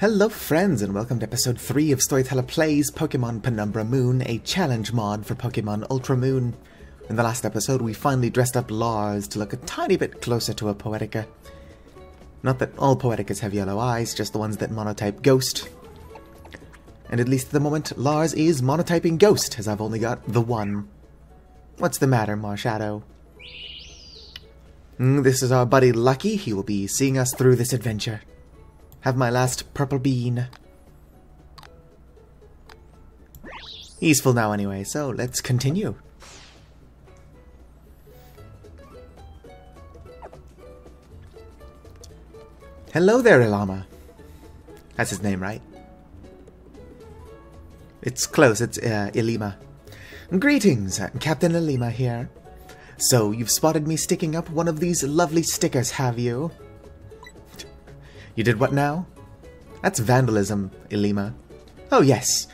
Hello friends and welcome to episode 3 of Storyteller Plays Pokemon Penumbra Moon, a challenge mod for Pokemon Ultra Moon. In the last episode we finally dressed up Lars to look a tiny bit closer to a Poetica. Not that all Poeticas have yellow eyes, just the ones that monotype Ghost. And at least at the moment, Lars is monotyping Ghost, as I've only got the one. What's the matter, Marshadow? Mm, this is our buddy Lucky. He will be seeing us through this adventure. Have my last purple bean. He's full now anyway, so let's continue. Hello there, Ilama. That's his name, right? It's close, it's uh, Ilima. Greetings, Captain Ilima here. So, you've spotted me sticking up one of these lovely stickers, have you? You did what now? That's vandalism, Ilima. Oh yes.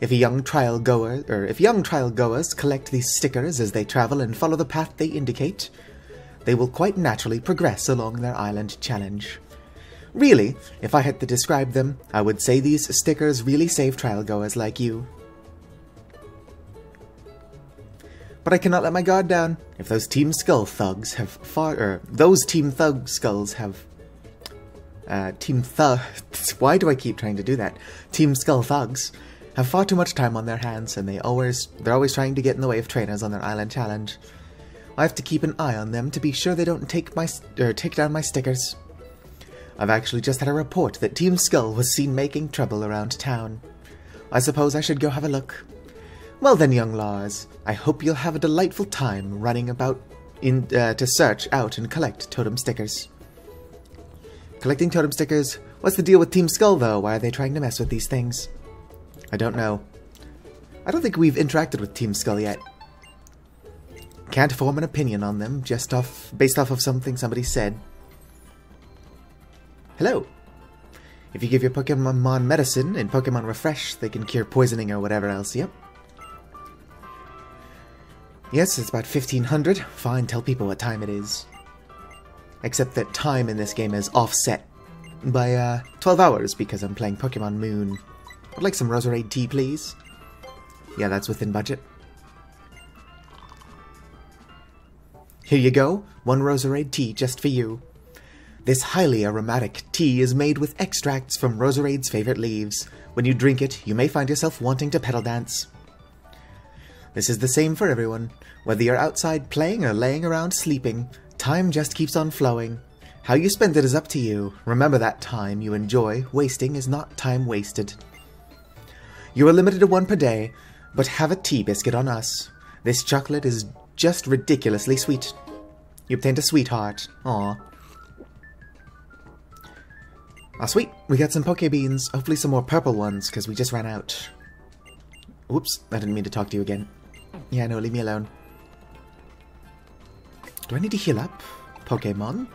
If a young trial goer or if young trial goers collect these stickers as they travel and follow the path they indicate, they will quite naturally progress along their island challenge. Really, if I had to describe them, I would say these stickers really save trial goers like you. But I cannot let my guard down. If those Team Skull thugs have far, or those Team Thug skulls have uh, Team Thug. Why do I keep trying to do that? Team Skull Thugs have far too much time on their hands, and they always they're always trying to get in the way of trainers on their island challenge. I have to keep an eye on them to be sure they don't take my or take down my stickers. I've actually just had a report that Team Skull was seen making trouble around town. I suppose I should go have a look. Well then, young Lars, I hope you'll have a delightful time running about in uh, to search out and collect totem stickers. Collecting totem stickers? What's the deal with Team Skull, though? Why are they trying to mess with these things? I don't know. I don't think we've interacted with Team Skull yet. Can't form an opinion on them, just off based off of something somebody said. Hello. If you give your Pokemon medicine and Pokemon Refresh, they can cure poisoning or whatever else, yep. Yes, it's about 1500. Fine, tell people what time it is. Except that time in this game is offset by uh, 12 hours because I'm playing Pokemon Moon. I'd like some Roserade tea, please. Yeah, that's within budget. Here you go, one Roserade tea just for you. This highly aromatic tea is made with extracts from Roserade's favorite leaves. When you drink it, you may find yourself wanting to petal dance. This is the same for everyone. Whether you're outside playing or laying around sleeping, time just keeps on flowing. How you spend it is up to you. Remember that time you enjoy wasting is not time wasted. You are limited to one per day, but have a tea biscuit on us. This chocolate is just ridiculously sweet. You obtained a sweetheart. Aw. Ah, sweet. We got some poke beans. Hopefully some more purple ones, because we just ran out. Oops, I didn't mean to talk to you again. Yeah, no, leave me alone. Do I need to heal up? Pokemon?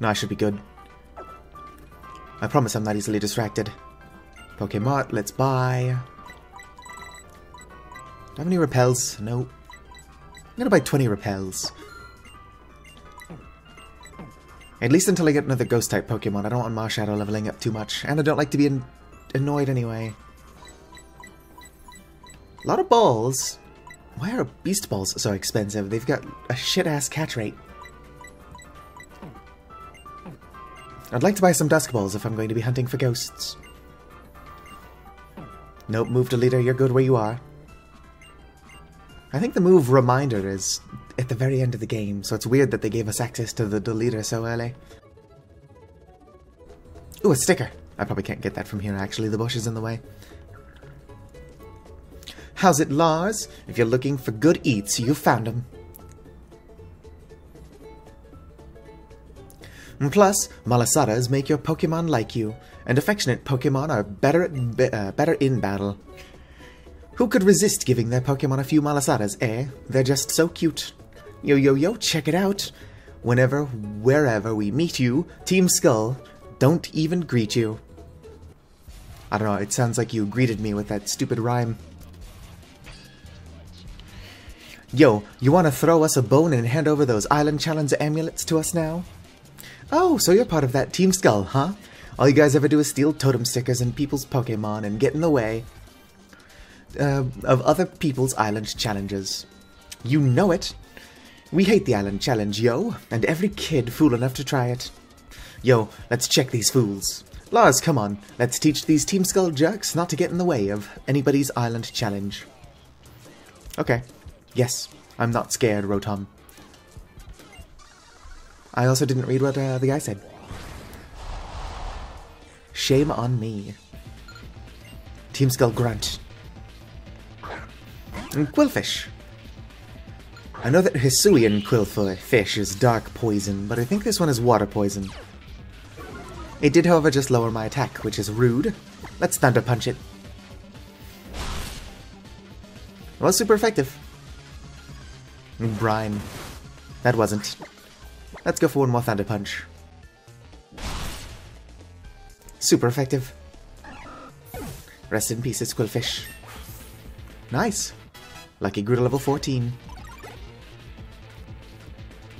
No, I should be good. I promise I'm not easily distracted. Pokemon, let's buy. Do I have any repels? No. I'm gonna buy 20 repels. At least until I get another ghost-type Pokemon. I don't want Marshadow leveling up too much. And I don't like to be annoyed anyway. A lot of balls. Why are beast balls so expensive? They've got a shit-ass catch rate. I'd like to buy some dusk balls if I'm going to be hunting for ghosts. Nope, move deleter, you're good where you are. I think the move reminder is at the very end of the game, so it's weird that they gave us access to the deleter so early. Ooh, a sticker! I probably can't get that from here actually, the bush is in the way. How's it, Lars? If you're looking for good eats, you found them. Plus, Malasadas make your Pokemon like you, and affectionate Pokemon are better, at, uh, better in battle. Who could resist giving their Pokemon a few Malasadas, eh? They're just so cute. Yo, yo, yo, check it out. Whenever, wherever we meet you, Team Skull don't even greet you. I don't know, it sounds like you greeted me with that stupid rhyme. Yo, you want to throw us a bone and hand over those Island Challenge amulets to us now? Oh, so you're part of that Team Skull, huh? All you guys ever do is steal totem stickers and people's Pokemon and get in the way uh, of other people's island challenges. You know it. We hate the island challenge, yo, and every kid fool enough to try it. Yo, let's check these fools. Lars, come on, let's teach these Team Skull jerks not to get in the way of anybody's island challenge. Okay. Yes, I'm not scared, Rotom. I also didn't read what uh, the guy said. Shame on me. Team Skull Grunt. And Qwilfish. I know that Hisuian Qwilfish is dark poison, but I think this one is water poison. It did, however, just lower my attack, which is rude. Let's Thunder Punch it. It was super effective. Brine. That wasn't. Let's go for one more Thunder Punch. Super effective. Rest in pieces, Qwilfish. Nice. Lucky grew level 14.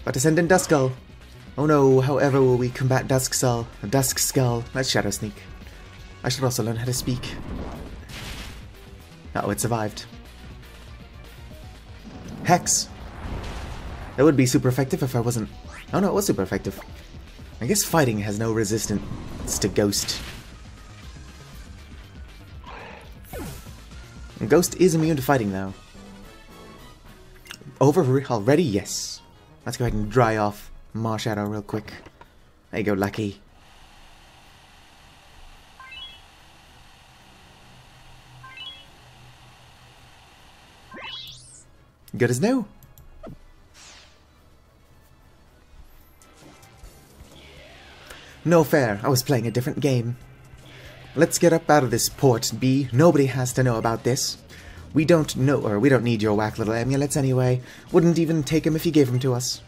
But in Duskull. Oh no, however will we combat Dusk Skull? Dusk Skull. Let's Shadow Sneak. I should also learn how to speak. Uh oh, it survived. Hex. That would be super effective if I wasn't... Oh no, it was super effective. I guess fighting has no resistance to Ghost. Ghost is immune to fighting, though. Over already? Yes. Let's go ahead and dry off Marshadow real quick. There you go, Lucky. Good as new. No fair, I was playing a different game. Let's get up out of this port, B. Nobody has to know about this. We don't know, or we don't need your whack little amulets anyway. Wouldn't even take them if you gave them to us.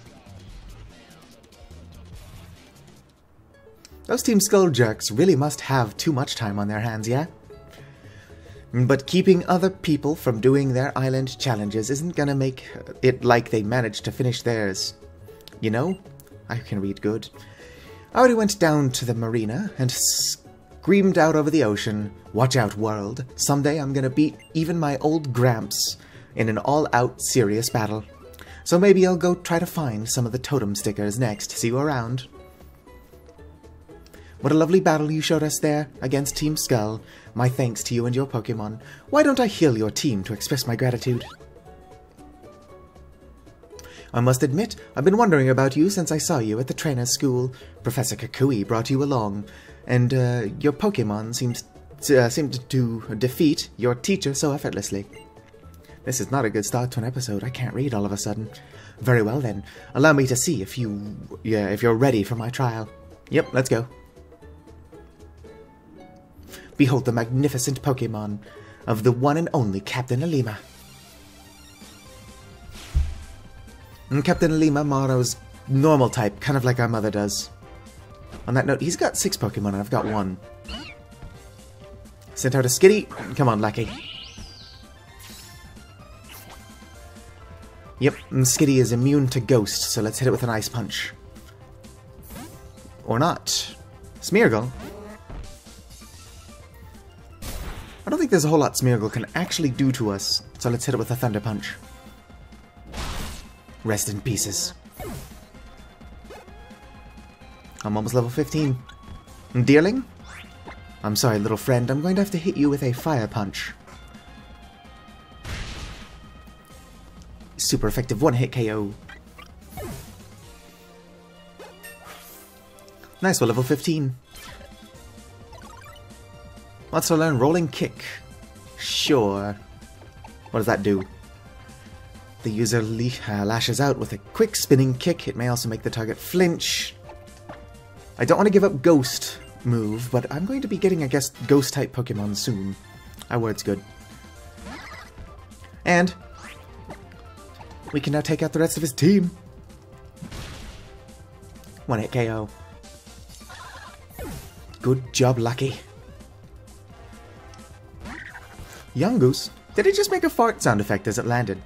Those Team Skull jerks really must have too much time on their hands, yeah? But keeping other people from doing their island challenges isn't gonna make it like they managed to finish theirs. You know? I can read good. I already went down to the marina and screamed out over the ocean, Watch out, world. Someday I'm gonna beat even my old Gramps in an all-out serious battle. So maybe I'll go try to find some of the totem stickers next. See you around. What a lovely battle you showed us there against Team Skull. My thanks to you and your Pokemon. Why don't I heal your team to express my gratitude? I must admit, I've been wondering about you since I saw you at the trainer's school. Professor Kukui brought you along, and uh, your Pokemon seems uh, seemed to defeat your teacher so effortlessly. This is not a good start to an episode. I can't read all of a sudden. Very well then, allow me to see if you, yeah, if you're ready for my trial. Yep, let's go. Behold the magnificent Pokemon of the one and only Captain Alima. And Captain Alima, Maro's normal type, kind of like our mother does. On that note, he's got six Pokemon and I've got one. Sent out a Skitty. Come on, Lucky. Yep, Skitty is immune to Ghost, so let's hit it with an Ice Punch. Or not. Smeargle. I don't think there's a whole lot Smeargle can actually do to us, so let's hit it with a Thunder Punch. Rest in pieces. I'm almost level 15. Deerling? I'm sorry, little friend. I'm going to have to hit you with a Fire Punch. Super effective one-hit KO. Nice, we're level 15. Let's learn Rolling Kick. Sure. What does that do? The user uh, lashes out with a quick spinning kick. It may also make the target flinch. I don't want to give up Ghost move, but I'm going to be getting, I guess, Ghost-type Pokemon soon. Our word's good. And we can now take out the rest of his team. One hit KO. Good job, Lucky. Yungoos? Did it just make a fart sound effect as it landed?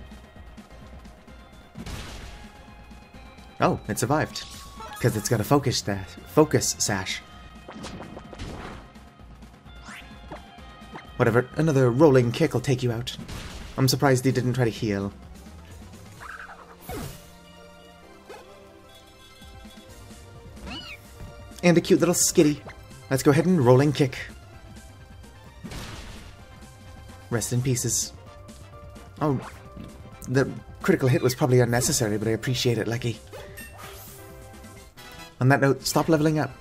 Oh, it survived. Because it's got a focus, focus sash. Whatever, another rolling kick will take you out. I'm surprised he didn't try to heal. And a cute little skitty. Let's go ahead and rolling kick. Rest in pieces. Oh, the critical hit was probably unnecessary, but I appreciate it, Lecky. On that note, stop leveling up.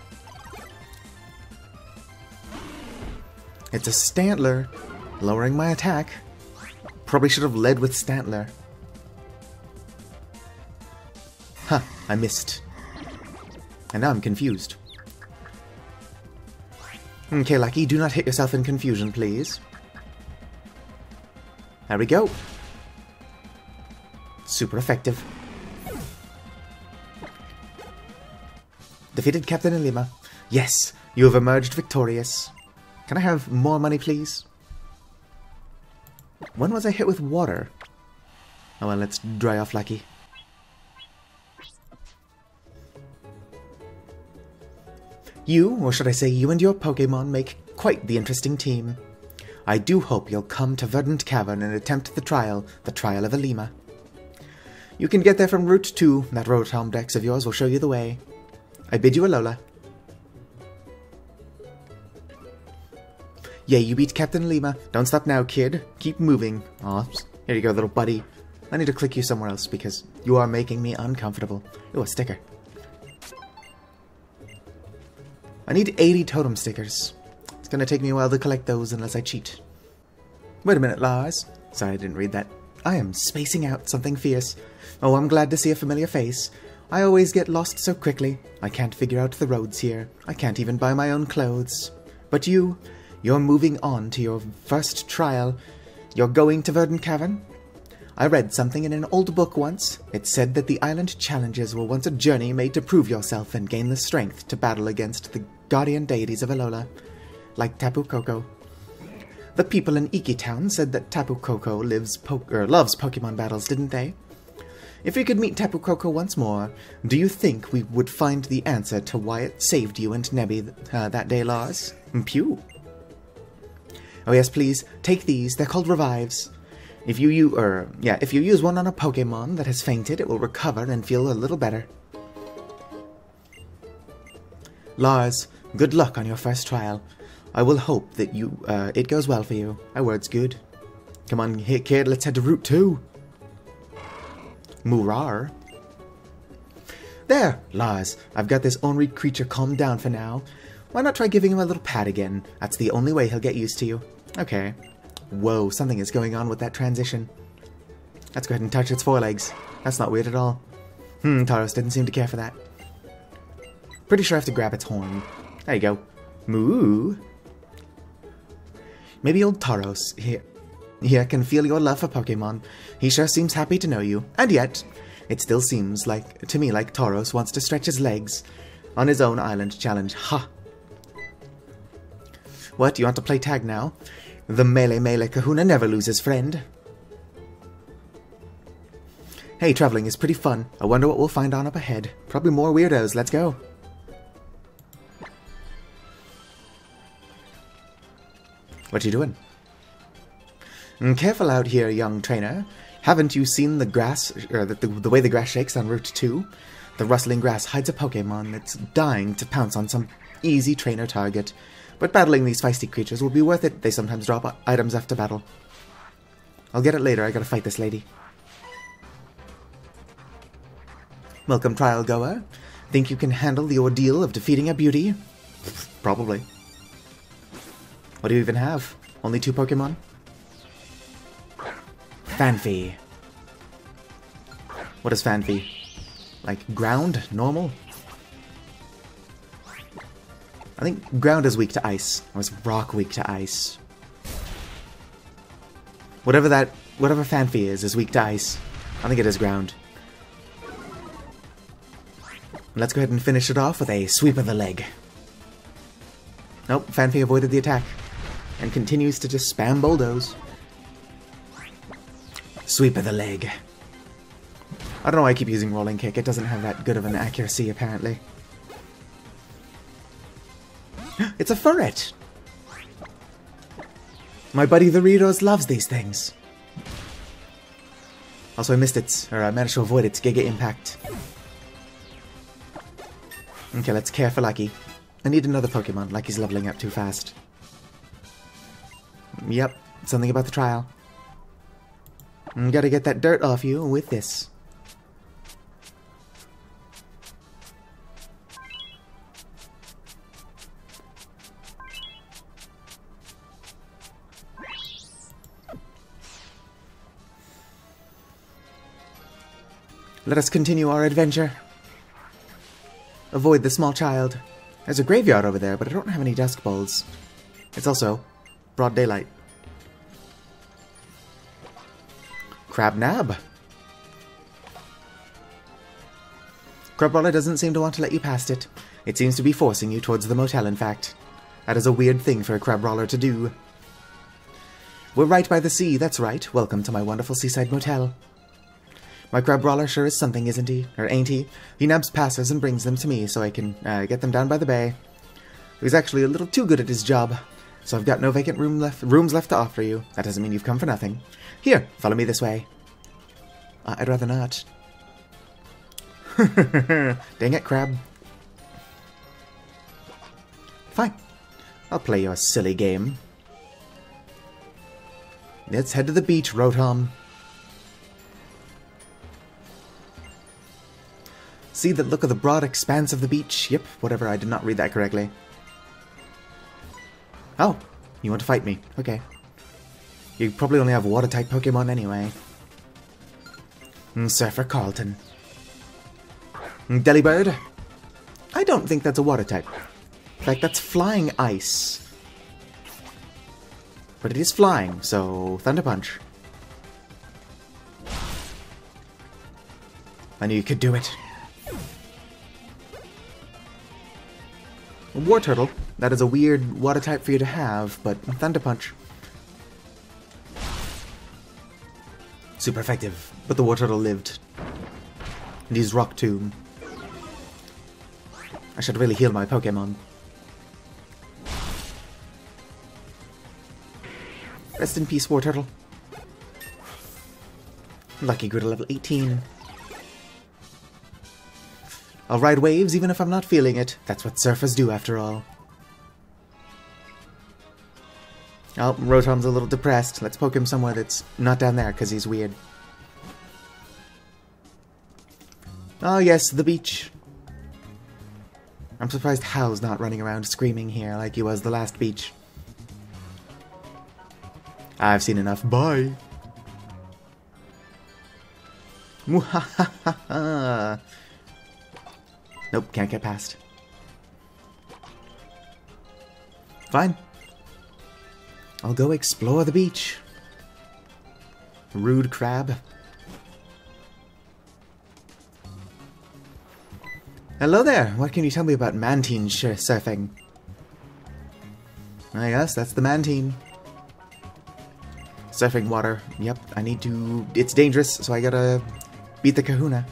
It's a Stantler, lowering my attack. Probably should have led with Stantler. Huh, I missed. And now I'm confused. Okay, Lucky, do not hit yourself in confusion, please. There we go. Super effective. Defeated Captain Ilima. Yes, you have emerged victorious. Can I have more money, please? When was I hit with water? Oh well, let's dry off Lucky. You, or should I say you and your Pokemon, make quite the interesting team. I do hope you'll come to Verdant Cavern and attempt the trial, the trial of Ilima. You can get there from Route 2, that Rotom Dex of yours will show you the way. I bid you Alola. Yeah, you beat Captain Lima. Don't stop now, kid. Keep moving. Aw, here you go, little buddy. I need to click you somewhere else because you are making me uncomfortable. Ooh, a sticker. I need 80 totem stickers. It's gonna take me a while to collect those unless I cheat. Wait a minute, Lars. Sorry, I didn't read that. I am spacing out something fierce. Oh, I'm glad to see a familiar face. I always get lost so quickly. I can't figure out the roads here. I can't even buy my own clothes. But you, you're moving on to your first trial. You're going to Verdant Cavern? I read something in an old book once. It said that the island challenges were once a journey made to prove yourself and gain the strength to battle against the guardian deities of Alola, like Tapu Koko. The people in Iki Town said that Tapu Koko lives po er, loves Pokemon battles, didn't they? If we could meet Tapu Koko once more, do you think we would find the answer to why it saved you and Nebby uh, that day, Lars? Pew. Oh yes, please, take these. They're called revives. If you, you er, yeah, if you use one on a Pokemon that has fainted, it will recover and feel a little better. Lars, good luck on your first trial. I will hope that you, uh, it goes well for you. My word's good. Come on, hit kid, let's head to Route 2. Murar. There, Lars, I've got this ornery creature calmed down for now. Why not try giving him a little pat again? That's the only way he'll get used to you. Okay. Whoa, something is going on with that transition. Let's go ahead and touch its forelegs. That's not weird at all. Hmm, Tauros didn't seem to care for that. Pretty sure I have to grab its horn. There you go. Moo. Maybe old Tauros here, here can feel your love for Pokemon. He sure seems happy to know you. And yet, it still seems like to me like Tauros wants to stretch his legs on his own island challenge. Ha! What, you want to play tag now? The Melemele Kahuna never loses friend. Hey, traveling is pretty fun. I wonder what we'll find on up ahead. Probably more weirdos. Let's go. What are you doing? Mm, careful out here, young trainer. Haven't you seen the grass, or the, the, the way the grass shakes on Route 2? The rustling grass hides a Pokemon that's dying to pounce on some easy trainer target. But battling these feisty creatures will be worth it. They sometimes drop items after battle. I'll get it later. I gotta fight this lady. Welcome, trial goer. Think you can handle the ordeal of defeating a beauty? Probably. What do you even have? Only two Pokemon? Phanpy. What is Phanpy? Like ground? Normal? I think ground is weak to ice. Or is rock weak to ice? Whatever that, whatever Phanpy is, is weak to ice. I think it is ground. Let's go ahead and finish it off with a sweep of the leg. Nope, Phanpy avoided the attack and continues to just spam bulldoze. Sweep of the leg. I don't know why I keep using rolling kick, it doesn't have that good of an accuracy apparently. It's a ferret! My buddy the Ritos loves these things. Also, I missed its, or I managed to avoid its Giga Impact. Okay, let's care for Lucky. I need another Pokemon. Lucky's leveling up too fast. Yep, something about the trial. Mm, gotta get that dirt off you with this. Let us continue our adventure. Avoid the small child. There's a graveyard over there, but I don't have any dusk balls. It's also broad daylight. Crabnab. Crabrawler doesn't seem to want to let you past it. It seems to be forcing you towards the motel, in fact. That is a weird thing for a Crabrawler to do. We're right by the sea, that's right. Welcome to my wonderful seaside motel. My Crabrawler sure is something, isn't he? Or ain't he? He nabs passes and brings them to me so I can uh, get them down by the bay. He's actually a little too good at his job, so I've got no vacant room left, rooms left to offer you. That doesn't mean you've come for nothing. Here, follow me this way. Uh, I'd rather not. Dang it, Crab. Fine. I'll play your silly game. Let's head to the beach, Rotom. See the look of the broad expanse of the beach? Yep, whatever, I did not read that correctly. Oh, you want to fight me? Okay. You probably only have water-type Pokemon anyway. Mm, Surfer Carlton. Mm, Delibird? I don't think that's a water-type. In fact, that's flying ice. But it is flying, so Thunder Punch. I knew you could do it. Wartortle. That is a weird water type for you to have, but Thunder Punch. Super effective, but the Wartortle lived. And he's Rock Tomb. I should really heal my Pokemon. Rest in peace, Wartortle. Lucky to level 18. I'll ride waves even if I'm not feeling it. That's what surfers do, after all. Oh, Rotom's a little depressed. Let's poke him somewhere that's not down there, because he's weird. Oh yes, the beach. I'm surprised Hau's not running around screaming here like he was the last beach. I've seen enough. Bye. Muhahaha. Nope, can't get past. Fine. I'll go explore the beach. Rude crab. Hello there. What can you tell me about Mantine surfing? Ah, I guess that's the Mantine. Surfing water. Yep, I need to... It's dangerous, so I gotta beat the kahuna.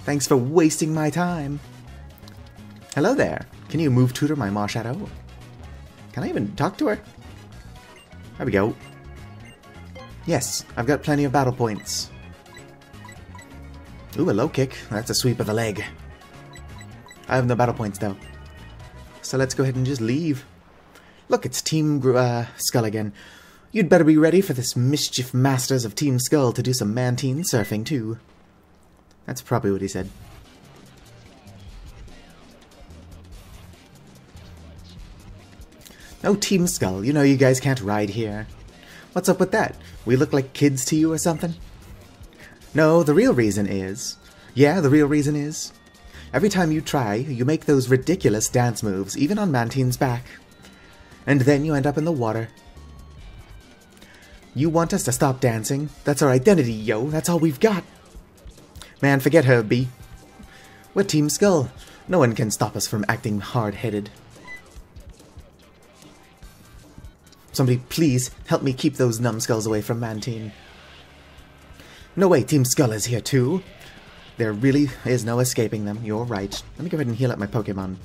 Thanks for wasting my time. Hello there. Can you move tutor my Marshadow? Can I even talk to her? There we go. Yes, I've got plenty of battle points. Ooh, a low kick. That's a sweep of the leg. I have no battle points, though. So let's go ahead and just leave. Look, it's Team uh, Skull again. You'd better be ready for this mischief masters of Team Skull to do some Mantine surfing, too. That's probably what he said. Oh, Team Skull, you know you guys can't ride here. What's up with that? We look like kids to you or something? No, the real reason is... Yeah, the real reason is... Every time you try, you make those ridiculous dance moves, even on Mantine's back. And then you end up in the water. You want us to stop dancing? That's our identity, yo. That's all we've got. Man, forget her, B. We're Team Skull. No one can stop us from acting hard-headed. Somebody please help me keep those numbskulls away from Mantine. No way, Team Skull is here too. There really is no escaping them. You're right. Let me go ahead and heal up my Pokemon.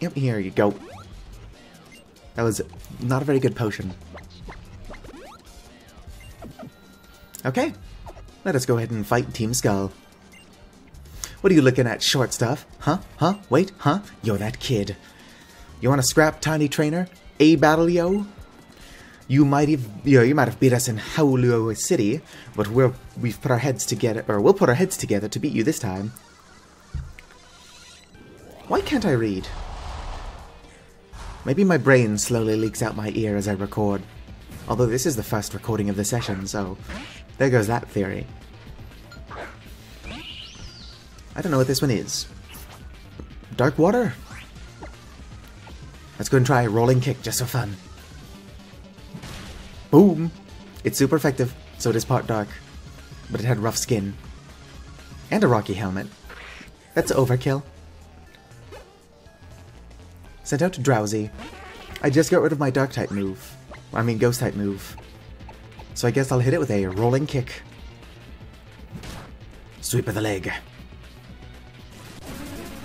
Yep, here you go. That was not a very good potion. Okay, let us go ahead and fight Team Skull. What are you looking at, short stuff? Huh? Huh? Wait, huh? You're that kid. You want to scrap, tiny trainer? A battle, yo? You might have, you, know, you might have beat us in Hau'oli City, but we're, we've put our heads together, or we'll put our heads together to beat you this time. Why can't I read? Maybe my brain slowly leaks out my ear as I record. Although this is the first recording of the session, so there goes that theory. I don't know what this one is. Dark water? Let's go and try a rolling kick just for fun. Boom! It's super effective, so it is part dark. But it had rough skin. And a rocky helmet. That's overkill. Sent out to Drowzee. I just got rid of my dark type move. I mean ghost type move. So I guess I'll hit it with a rolling kick. Sweep of the leg.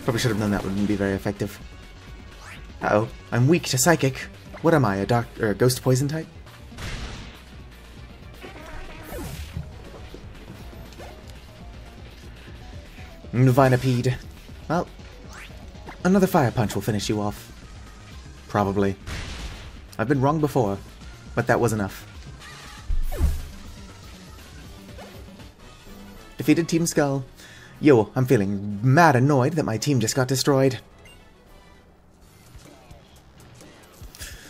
Probably should have known that wouldn't be very effective. Uh oh I'm weak to psychic. What am I, a dark or a ghost poison type? Venipede. Well, another fire punch will finish you off. Probably. I've been wrong before, but that was enough. Defeated Team Skull. Yo, I'm feeling mad annoyed that my team just got destroyed.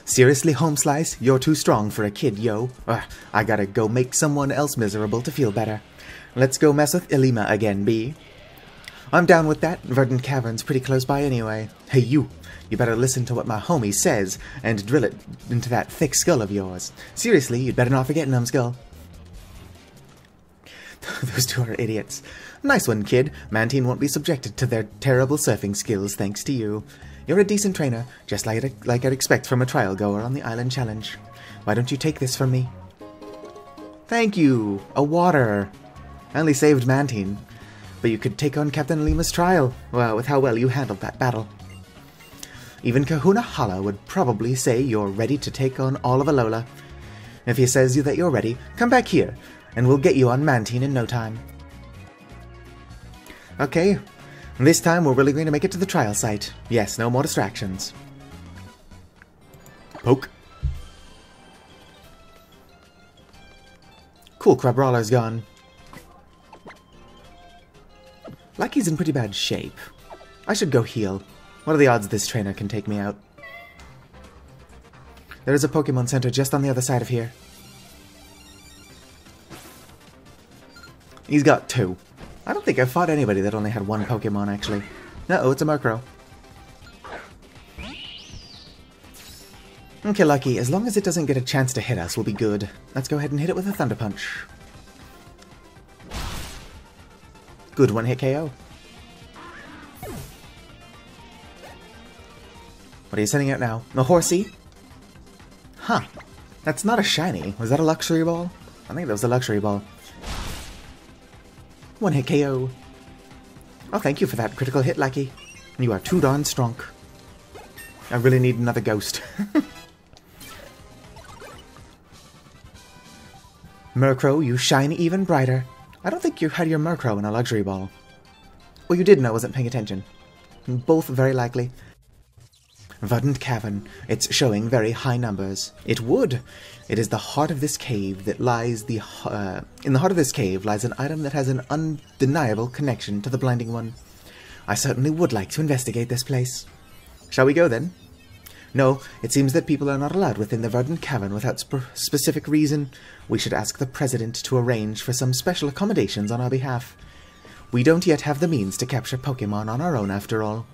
Seriously, Home Slice, you're too strong for a kid, yo. Ugh, I gotta go make someone else miserable to feel better. Let's go mess with Ilima again, B. I'm down with that. Verdant Cavern's pretty close by anyway. Hey, you. You better listen to what my homie says and drill it into that thick skull of yours. Seriously, you'd better not forget Numbskull. Those two are idiots. Nice one, kid. Mantine won't be subjected to their terrible surfing skills thanks to you. You're a decent trainer, just like, like I'd expect from a trial goer on the Island Challenge. Why don't you take this from me? Thank you! A water! I only saved Mantine. But you could take on Captain Lima's trial, well, with how well you handled that battle. Even Kahuna Hala would probably say you're ready to take on all of Alola. If he says you that you're ready, come back here, and we'll get you on Mantine in no time. Okay, this time we're really going to make it to the trial site. Yes, no more distractions. Poke. Cool, Crabrawler's gone. Lucky's in pretty bad shape. I should go heal. What are the odds this trainer can take me out? There is a Pokemon Center just on the other side of here. He's got two. I don't think I've fought anybody that only had one Pokemon, actually. Uh-oh, it's a Murkrow. Okay, Lucky, as long as it doesn't get a chance to hit us, we'll be good. Let's go ahead and hit it with a Thunder Punch. Good one-hit KO. What are you sending out now? A horsey? Huh. That's not a shiny. Was that a luxury ball? I think that was a luxury ball. One hit KO. Oh, thank you for that critical hit, Lucky. You are too darn strong. I really need another ghost. Murkrow, you shine even brighter. I don't think you had your Murkrow in a luxury ball. Well, you didn't, I wasn't paying attention. Both very likely. Verdant Cavern. It's showing very high numbers. It would. It is the heart of this cave that lies the uh, in the heart of this cave lies an item that has an undeniable connection to the Blinding One. I certainly would like to investigate this place. Shall we go then? No, it seems that people are not allowed within the Verdant Cavern without sp specific reason. We should ask the President to arrange for some special accommodations on our behalf. We don't yet have the means to capture Pokemon on our own, after all.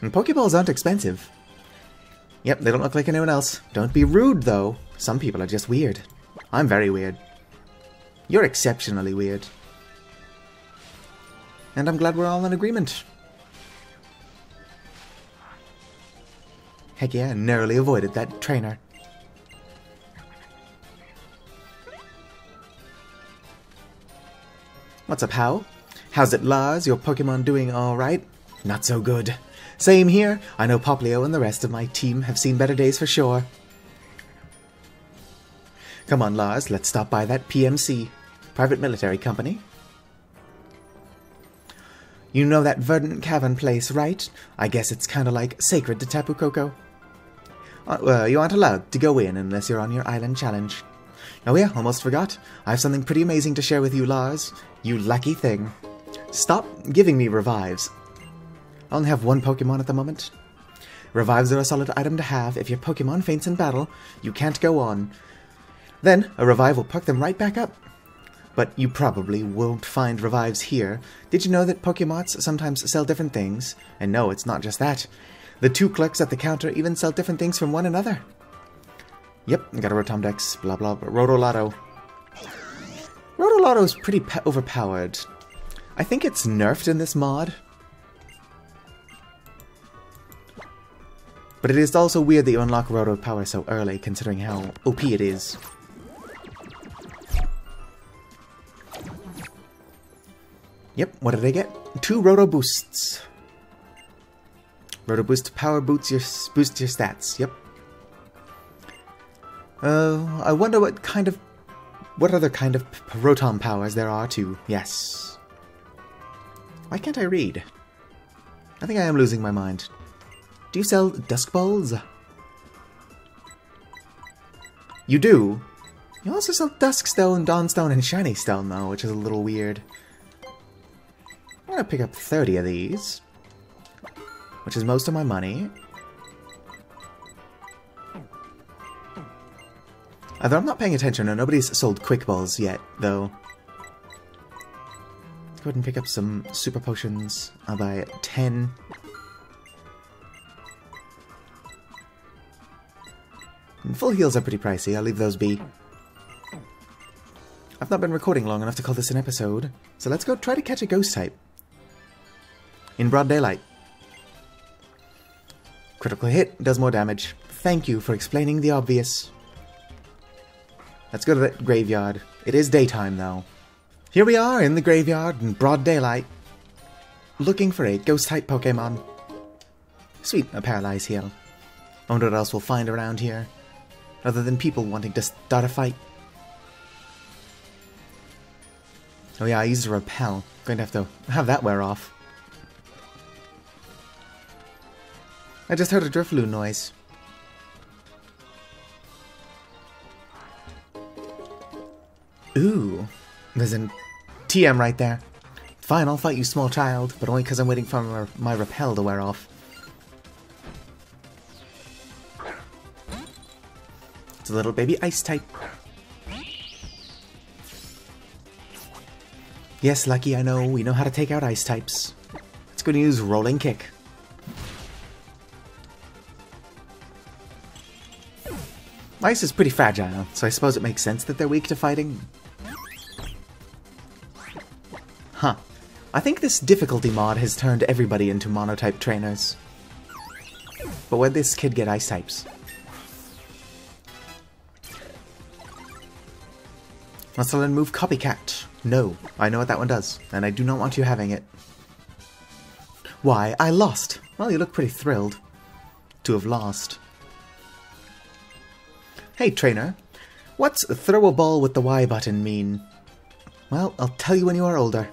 And Pokeballs aren't expensive. Yep, they don't look like anyone else. Don't be rude, though. Some people are just weird. I'm very weird. You're exceptionally weird. And I'm glad we're all in agreement. Heck yeah, narrowly avoided that trainer. What's up, Hau? How's it, Lars? Your Pokemon doing alright? Not so good. Same here. I know Poplio and the rest of my team have seen better days for sure. Come on, Lars, let's stop by that PMC, private military company. You know that Verdant Cavern place, right? I guess it's kinda like sacred to Tapu Koko. Uh, you aren't allowed to go in unless you're on your island challenge. Oh yeah, almost forgot. I have something pretty amazing to share with you, Lars. You lucky thing. Stop giving me revives. I only have one Pokemon at the moment. Revives are a solid item to have. If your Pokemon faints in battle, you can't go on. Then, a revive will perk them right back up. But you probably won't find revives here. Did you know that Pokemots sometimes sell different things? And no, it's not just that. The two clerks at the counter even sell different things from one another. Yep, got a Rotomdex, blah blah, blah. Rotolotto. Rotolotto's pretty overpowered. I think it's nerfed in this mod. But it is also weird that you unlock Roto power so early, considering how OP it is. Yep, what did I get? Two Roto Boosts. Roto Boost power boosts your, boosts your stats, yep. Uh, I wonder what kind of... What other kind of Rotom powers there are too. Yes. Why can't I read? I think I am losing my mind. You sell Dusk Balls? You do? You also sell Dusk Stone, Dawn Stone, and Shiny Stone, though, which is a little weird. I'm gonna pick up 30 of these, which is most of my money. Although I'm not paying attention, no, nobody's sold Quick Balls yet, though. Let's go ahead and pick up some Super Potions. I'll buy 10. And full heals are pretty pricey, I'll leave those be. I've not been recording long enough to call this an episode, so let's go try to catch a ghost type. In broad daylight. Critical hit does more damage. Thank you for explaining the obvious. Let's go to the graveyard. It is daytime, though. Here we are in the graveyard in broad daylight, looking for a ghost-type Pokemon. Sweet, a Paralyze Heal. I wonder what else we'll find around here, other than people wanting to start a fight. Oh yeah, I used a Repel. Going to have to have that wear off. I just heard a Drifloon noise. Ooh, there's a TM right there. Fine, I'll fight you, small child, but only because I'm waiting for my, my repel to wear off. It's little baby ice type. Yes, Lucky, I know, we know how to take out ice types. Let's go to use Rolling Kick. Ice is pretty fragile, so I suppose it makes sense that they're weak to fighting. Huh. I think this difficulty mod has turned everybody into monotype trainers. But where'd this kid get ice types? Muscle and move copycat. No, I know what that one does, and I do not want you having it. Why, I lost! Well, you look pretty thrilled to have lost. Hey, trainer. What's throw a ball with the Y button mean? Well, I'll tell you when you are older.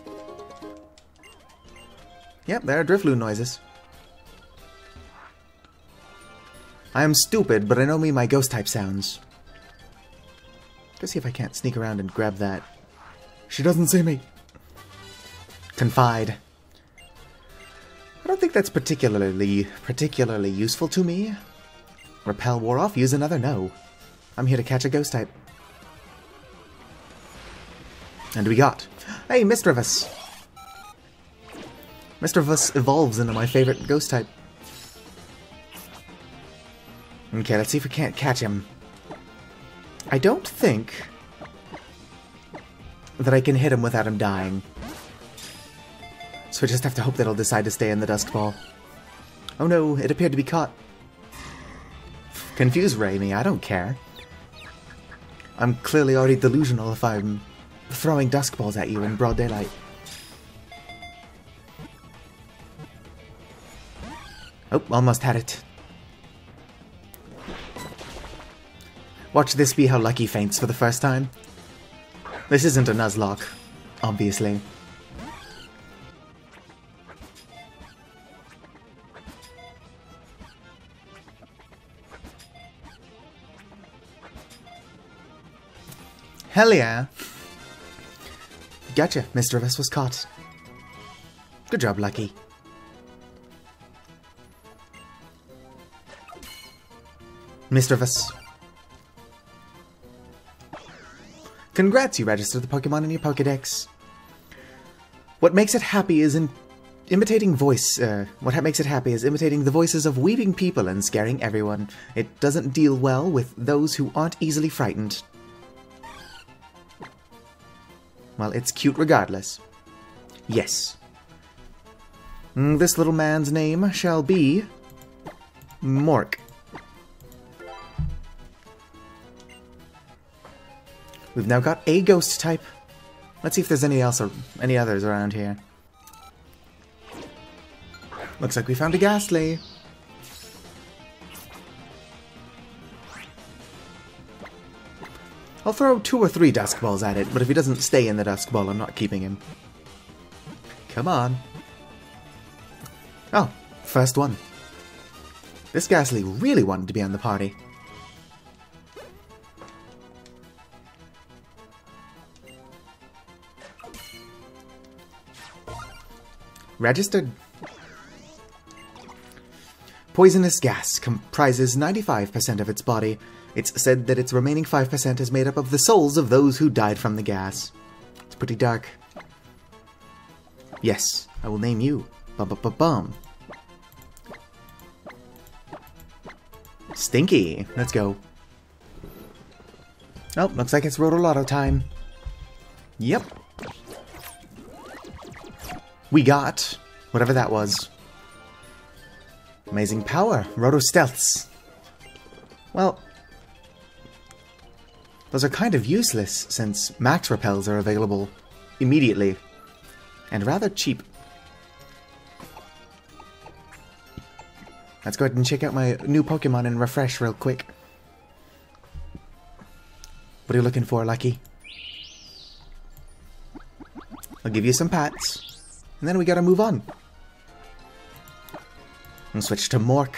Yep, there are Drifloon noises. I am stupid, but I know me my ghost type sounds. Let's see if I can't sneak around and grab that. She doesn't see me. Confide. I don't think that's particularly, particularly useful to me. Repel wore off, use another, no. I'm here to catch a ghost type. And we got... Hey, Misdreavus! Misdreavus evolves into my favorite ghost type. Okay, let's see if we can't catch him. I don't think that I can hit him without him dying. So I just have to hope that he'll decide to stay in the Dusk Ball. Oh no, it appeared to be caught. Confuse Raimi, I don't care. I'm clearly already delusional if I'm throwing dusk balls at you in broad daylight. Oh, almost had it. Watch this be how Lucky faints for the first time. This isn't a Nuzlocke, obviously. Hell yeah! Gotcha, Mr. Misdreavus was caught. Good job, Lucky. Mr. Misdreavus. Congrats, you registered the Pokemon in your Pokedex. What makes it happy is in imitating voice. Uh, what makes it happy is imitating the voices of weeping people and scaring everyone. It doesn't deal well with those who aren't easily frightened. Well, it's cute regardless. Yes. Mm, this little man's name shall be... Mork. We've now got a ghost type. Let's see if there's any else or any others around here. Looks like we found a Gastly. I'll throw two or three Dusk Balls at it, but if he doesn't stay in the Dusk Ball, I'm not keeping him. Come on. Oh, first one. This Gastly really wanted to be on the party. Registered. Poisonous gas comprises 95% of its body. It's said that its remaining 5% is made up of the souls of those who died from the gas. It's pretty dark. Yes, I will name you. Bum bum bum bum. Stinky. Let's go. Oh, looks like it's Roto Loto time. Yep. We got whatever that was. Amazing power. Roto Stealths. Well, those are kind of useless since max repels are available immediately and rather cheap. Let's go ahead and check out my new Pokemon and refresh real quick. What are you looking for, Lucky? I'll give you some pats, and then we gotta move on. And switch to Mork.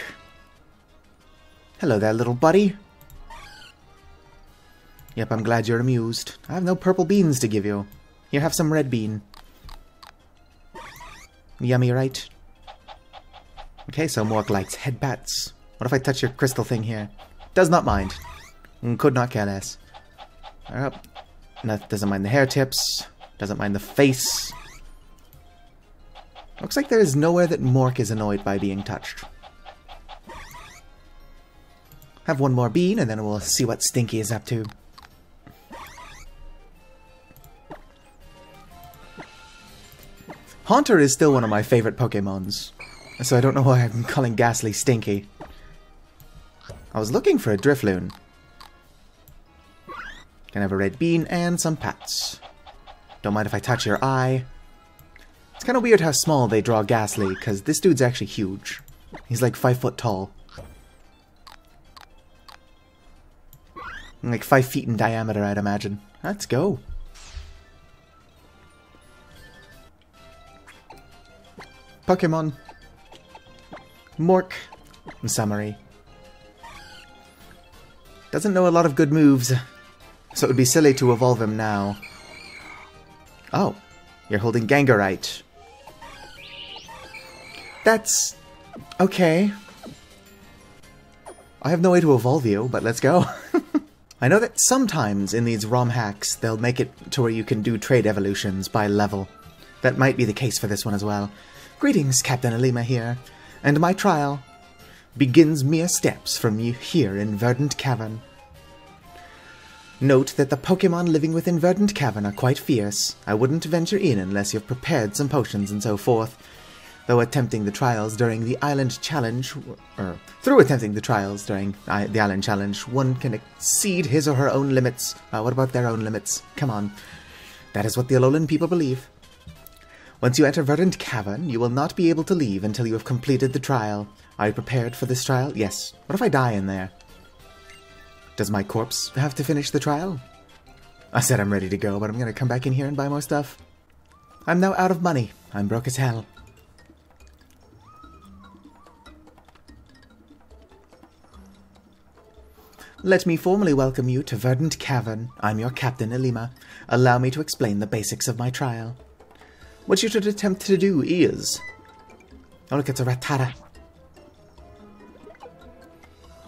Hello there, little buddy. Yep, I'm glad you're amused. I have no purple beans to give you. Here, have some red bean. Yummy, right? Okay, so Mork likes headbats. What if I touch your crystal thing here? Does not mind. Mm, could not care less. No, doesn't mind the hair tips. Doesn't mind the face. Looks like there is nowhere that Mork is annoyed by being touched. Have one more bean, and then we'll see what Stinky is up to. Haunter is still one of my favorite Pokemons, so I don't know why I'm calling Gastly Stinky. I was looking for a Drifloon. Can have a red bean and some pats. Don't mind if I touch your eye. It's kind of weird how small they draw Gastly, because this dude's actually huge. He's like five foot tall. Like five feet in diameter, I'd imagine. Let's go. Pokemon. Mork. Summary. Doesn't know a lot of good moves, so it would be silly to evolve him now. Oh, you're holding Gengarite. That's... okay. I have no way to evolve you, but let's go. I know that sometimes in these ROM hacks, they'll make it to where you can do trade evolutions by level. That might be the case for this one as well. Greetings, Captain Ilima here, and my trial begins mere steps from you here in Verdant Cavern. Note that the Pokemon living within Verdant Cavern are quite fierce. I wouldn't venture in unless you've prepared some potions and so forth. Though attempting the trials during the Island Challenge, or through attempting the trials during the Island Challenge, one can exceed his or her own limits. Uh, what about their own limits? Come on. That is what the Alolan people believe. Once you enter Verdant Cavern, you will not be able to leave until you have completed the trial. Are you prepared for this trial? Yes. What if I die in there? Does my corpse have to finish the trial? I said I'm ready to go, but I'm gonna come back in here and buy more stuff. I'm now out of money. I'm broke as hell. Let me formally welcome you to Verdant Cavern. I'm your captain, Ilima. Allow me to explain the basics of my trial. What you should attempt to do is... Oh look, it's a Rattata.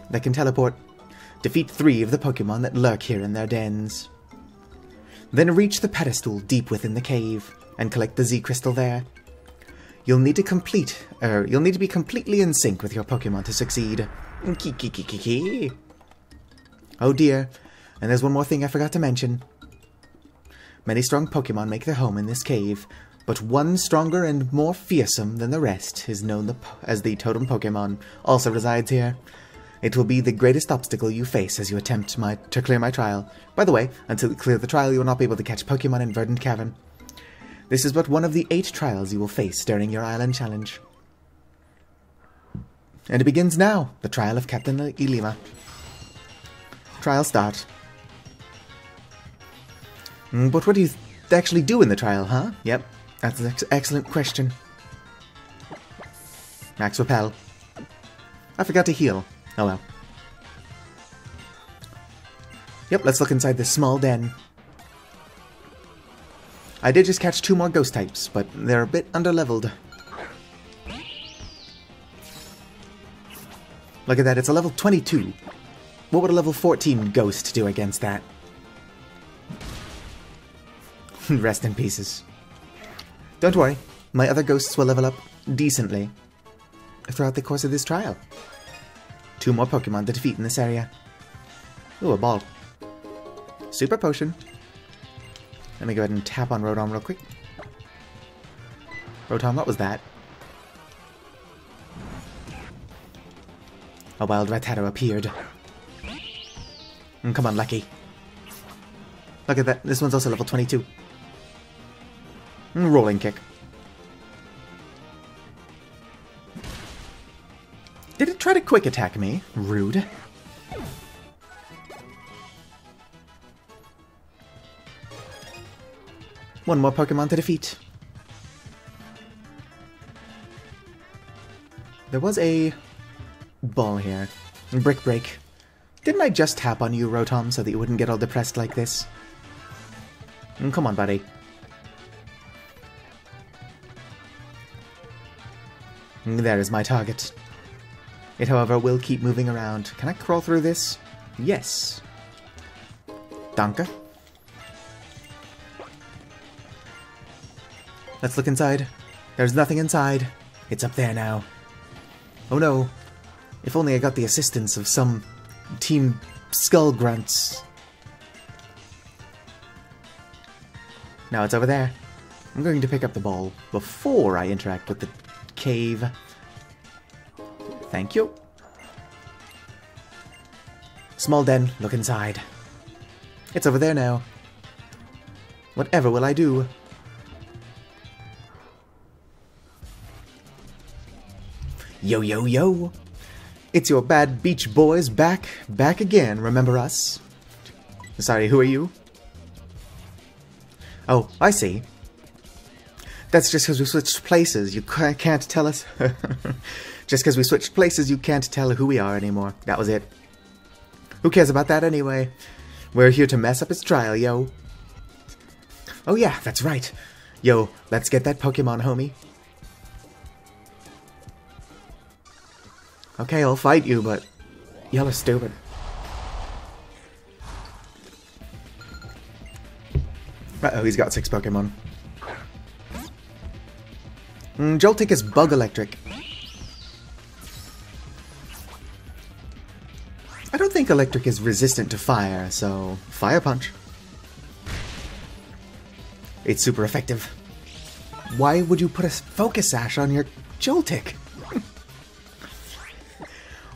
That can teleport. Defeat three of the Pokemon that lurk here in their dens. Then reach the pedestal deep within the cave, and collect the Z-Crystal there. You'll need to complete, er, you'll need to be completely in sync with your Pokemon to succeed. Kiki Oh dear, and there's one more thing I forgot to mention. Many strong Pokemon make their home in this cave, but one stronger and more fearsome than the rest is known as the Totem Pokemon, also resides here. It will be the greatest obstacle you face as you attempt my, to clear my trial. By the way, until you clear the trial, you will not be able to catch Pokemon in Verdant Cavern. This is but one of the eight trials you will face during your island challenge. And it begins now, the trial of Captain Ilima. Trial start. Mm, but what do you actually do in the trial, huh? Yep, that's an ex excellent question. Max Repel. I forgot to heal. Oh well. Yep, let's look inside this small den. I did just catch two more ghost types, but they're a bit underleveled. Look at that, it's a level 22. What would a level 14 ghost do against that? Rest in pieces. Don't worry, my other ghosts will level up decently throughout the course of this trial. Two more Pokemon to defeat in this area. Ooh, a ball. Super Potion. Let me go ahead and tap on Rotom real quick. Rotom, what was that? A wild Rattata appeared. Mm, come on, Lucky. Look at that. This one's also level 22. Mm, rolling kick. Did it try to quick attack me? Rude. One more Pokemon to defeat. There was a ball here. Brick Break. Didn't I just tap on you, Rotom, so that you wouldn't get all depressed like this? Mm, come on, buddy. Mm, there is my target. It, however, will keep moving around. Can I crawl through this? Yes. Danke. Let's look inside. There's nothing inside. It's up there now. Oh no. If only I got the assistance of some Team Skull Grunts. Now it's over there. I'm going to pick up the ball before I interact with the cave. Thank you. Small den, look inside. It's over there now. Whatever will I do? Yo, yo, yo! It's your bad beach boys back, back again, remember us? Sorry, who are you? Oh, I see. That's just because we switched places. You can't tell us. just because we switched places, you can't tell who we are anymore. That was it. Who cares about that anyway? We're here to mess up his trial, yo. Oh yeah, that's right. Yo, let's get that Pokemon, homie. Okay, I'll fight you, but y'all are stupid. Uh-oh, he's got six Pokemon. Mm, Joltik is Bug Electric. I don't think Electric is resistant to fire, so Fire Punch. It's super effective. Why would you put a Focus Sash on your Joltik?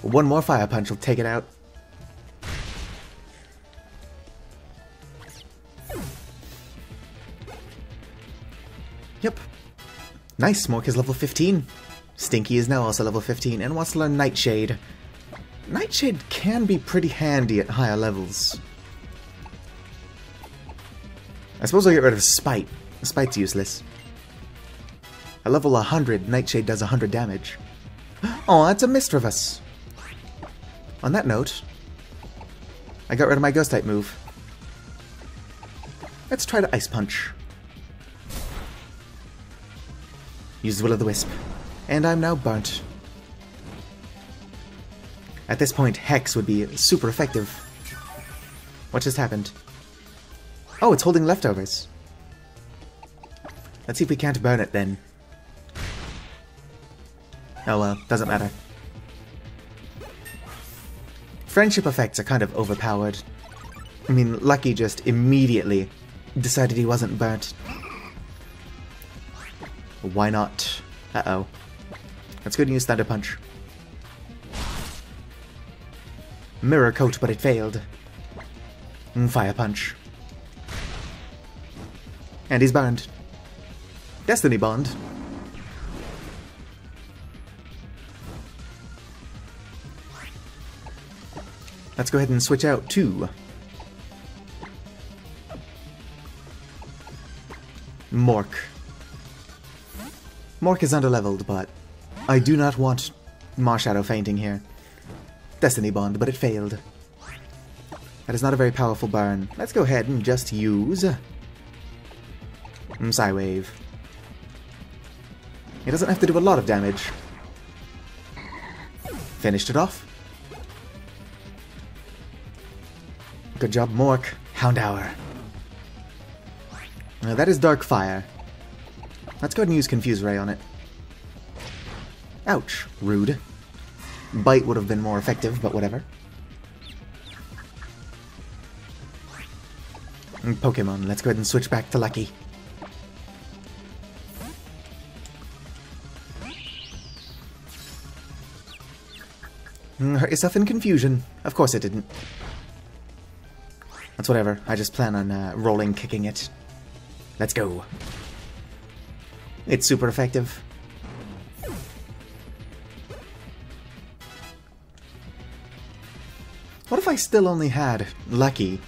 One more Fire Punch will take it out. Yep. Nice, Mork is level 15. Stinky is now also level 15 and wants to learn Nightshade. Nightshade can be pretty handy at higher levels. I suppose I'll get rid of Spite. Spite's useless. At level 100, Nightshade does 100 damage. Oh, that's a Misdreavus. On that note, I got rid of my Ghost type move. Let's try to Ice Punch. Use Will of the Wisp. And I'm now burnt. At this point, Hex would be super effective. What just happened? Oh, it's holding leftovers. Let's see if we can't burn it then. Oh well, doesn't matter. Friendship effects are kind of overpowered. I mean, Lucky just immediately decided he wasn't burnt. Why not? Uh-oh. Let's go use Thunder Punch. Mirror Coat, but it failed. Mm, Fire Punch. And he's burned. Destiny Bond. Let's go ahead and switch out to... Mork. Mork is underleveled, but I do not want Marshadow fainting here. Destiny Bond, but it failed. That is not a very powerful burn. Let's go ahead and just use... Psywave. It doesn't have to do a lot of damage. Finished it off. Good job, Mork. Houndour. Now uh, that is Dark Fire. Let's go ahead and use Confuse Ray on it. Ouch. Rude. Bite would have been more effective, but whatever. Mm, Pokemon, let's go ahead and switch back to Lucky. Mm, Hurt yourself in confusion. Of course it didn't. That's whatever. I just plan on uh, rolling kicking it. Let's go. It's super effective. What if I still only had Lucky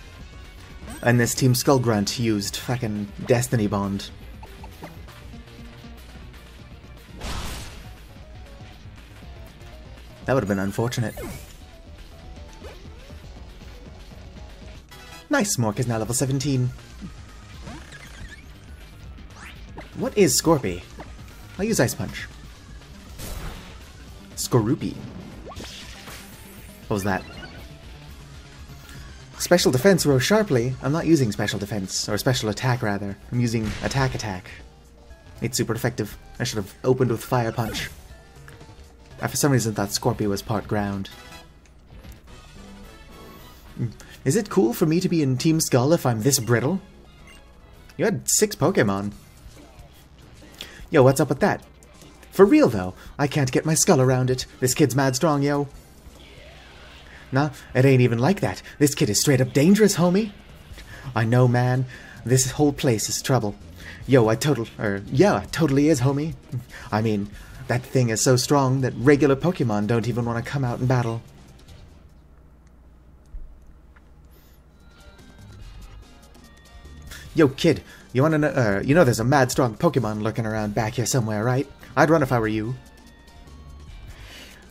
and this Team Skull Grunt used fucking Destiny Bond? That would have been unfortunate. Nice, Mork is now level 17. What is Scorpy? I'll use Ice Punch. Skorupi. What was that? Special defense rose sharply. I'm not using special defense, or special attack rather. I'm using attack attack. It's super effective. I should have opened with Fire Punch. I for some reason thought Scorpio was part ground. Is it cool for me to be in Team Skull if I'm this brittle? You had six Pokemon. Yo, what's up with that? For real though, I can't get my skull around it. This kid's mad strong, yo. Nah, it ain't even like that. This kid is straight up dangerous, homie. I know, man. This whole place is trouble. Yo, I total, er, yeah, totally is, homie. I mean, that thing is so strong that regular Pokemon don't even want to come out and battle. Yo, kid, you wanna know, uh, you know there's a mad strong Pokemon lurking around back here somewhere, right? I'd run if I were you.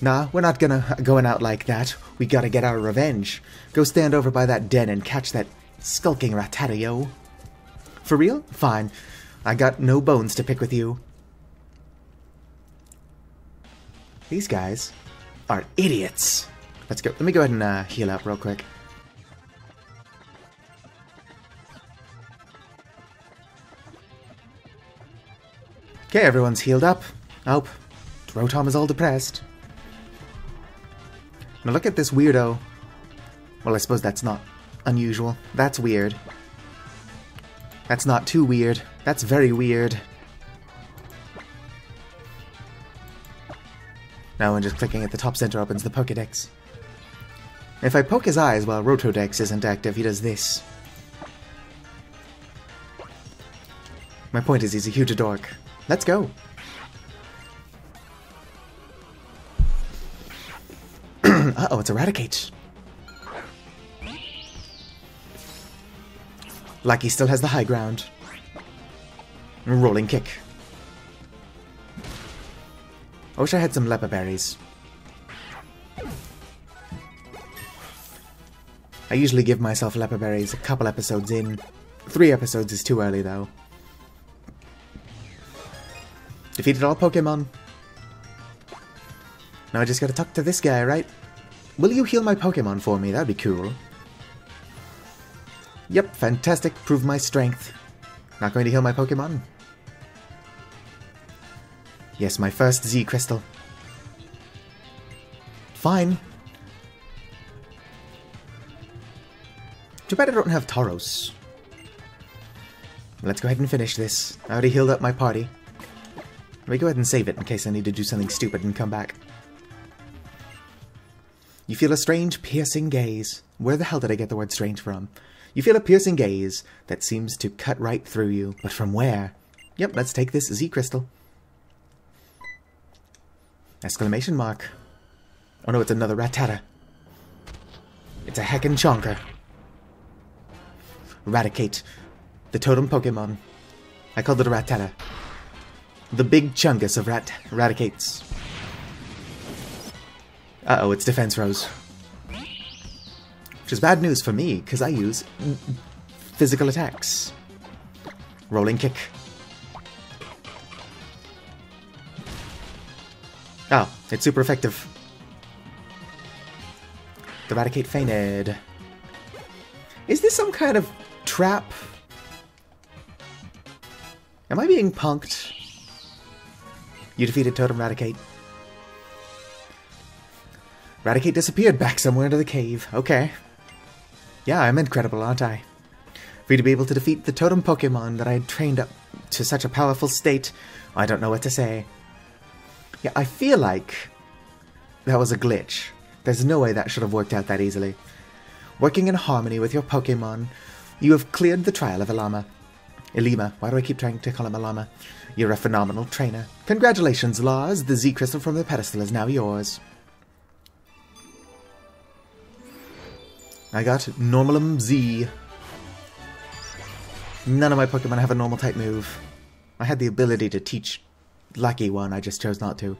Nah, we're not gonna going out like that. We gotta get our revenge. Go stand over by that den and catch that skulking Rattata, yo. For real? Fine. I got no bones to pick with you. These guys are idiots. Let's go. Let me go ahead and uh, heal up real quick. Okay, everyone's healed up. Oh, Rotom is all depressed. Now look at this weirdo. Well, I suppose that's not unusual. That's weird. That's not too weird. That's very weird. Now when just clicking at the top center opens the Pokedex. If I poke his eyes while Rotodex isn't active, he does this. My point is he's a huge dork. Let's go. Uh-oh, it's Raticate. Lucky still has the high ground. Rolling kick. I wish I had some Leppa berries. I usually give myself Leppa berries a couple episodes in. Three episodes is too early though. Defeated all Pokemon. Now I just gotta talk to this guy, right? Will you heal my Pokemon for me? That'd be cool. Yep, fantastic. Prove my strength. Not going to heal my Pokemon? Yes, my first Z Crystal. Fine. Too bad I don't have Tauros. Let's go ahead and finish this. I already healed up my party. Let me go ahead and save it in case I need to do something stupid and come back. You feel a strange, piercing gaze. Where the hell did I get the word strange from? You feel a piercing gaze that seems to cut right through you. But from where? Yep, let's take this Z crystal. Exclamation mark. Oh no, it's another Rattata. It's a heckin' chonker. Raticate. The totem Pokemon. I called it a Rattata. The big chungus of rat eradicates. Uh-oh, it's defense rose. Which is bad news for me, because I use physical attacks. Rolling kick. Oh, it's super effective. Raticate fainted. Is this some kind of trap? Am I being punked? You defeated Totem Raticate. Raticate disappeared back somewhere into the cave. Okay. Yeah, I'm incredible, aren't I? For you to be able to defeat the totem Pokemon that I had trained up to such a powerful state, I don't know what to say. Yeah, I feel like that was a glitch. There's no way that should have worked out that easily. Working in harmony with your Pokemon, you have cleared the trial of Ilama. Ilima, why do I keep trying to call him Ilama? You're a phenomenal trainer. Congratulations, Lars. The Z Crystal from the pedestal is now yours. I got Normalium Z. None of my Pokemon have a normal type move. I had the ability to teach Lucky one, I just chose not to.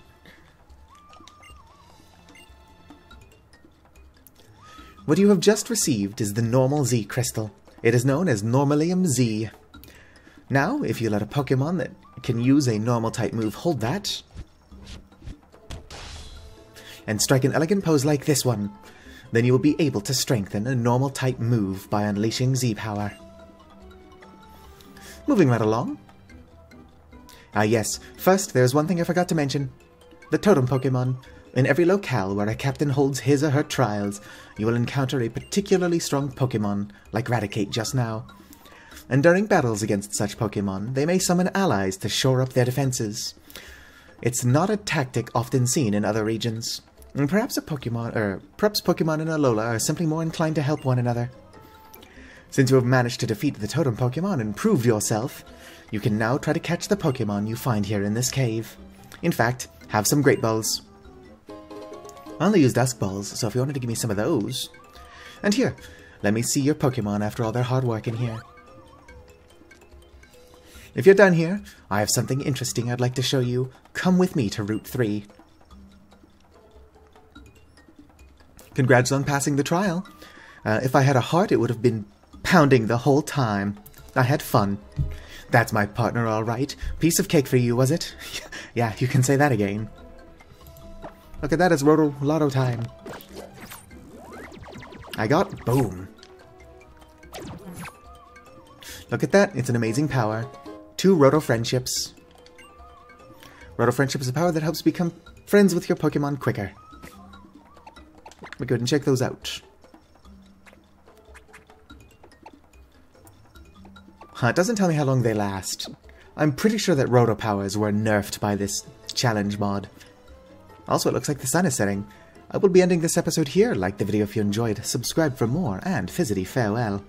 What you have just received is the Normal Z Crystal. It is known as Normalium Z. Now, if you let a Pokemon that can use a normal type move hold that, and strike an elegant pose like this one, then you will be able to strengthen a normal type move by unleashing Z-Power. Moving right along. Ah yes, first there's one thing I forgot to mention. The Totem Pokemon. In every locale where a captain holds his or her trials, you will encounter a particularly strong Pokemon, like Raticate just now. And during battles against such Pokemon, they may summon allies to shore up their defenses. It's not a tactic often seen in other regions. Perhaps a Pokemon, or perhaps Pokemon and Alola are simply more inclined to help one another. Since you have managed to defeat the Totem Pokemon and proved yourself, you can now try to catch the Pokemon you find here in this cave. In fact, have some Great Balls. I only use Dusk Balls, so if you wanted to give me some of those... And here, let me see your Pokemon after all their hard work in here. If you're done here, I have something interesting I'd like to show you. Come with me to Route 3. Congrats on passing the trial. Uh, if I had a heart, it would have been pounding the whole time. I had fun. That's my partner, all right. Piece of cake for you, was it? yeah, you can say that again. Look at that, it's Roto Loto time. I got boom. Look at that, it's an amazing power. Two Roto friendships. Roto friendship is a power that helps become friends with your Pokemon quicker. We go ahead and check those out. Huh, it doesn't tell me how long they last. I'm pretty sure that Roto powers were nerfed by this challenge mod. Also, it looks like the sun is setting. I will be ending this episode here. Like the video if you enjoyed, subscribe for more, and fizzity farewell.